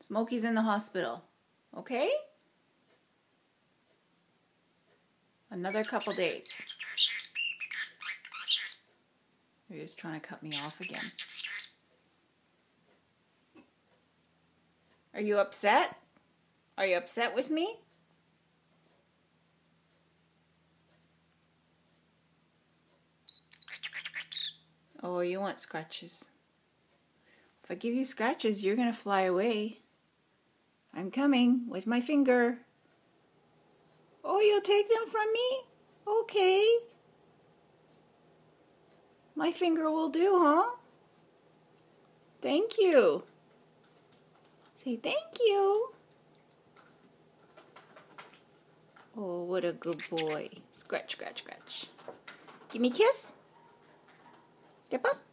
Smokey's in the hospital. Okay? Another couple days. You're just trying to cut me off again. Are you upset? Are you upset with me? Oh, you want scratches. If I give you scratches, you're going to fly away. I'm coming with my finger. Oh, you'll take them from me? Okay. My finger will do, huh? Thank you. Say thank you. Oh, what a good boy. Scratch, scratch, scratch. Give me a kiss. Step up.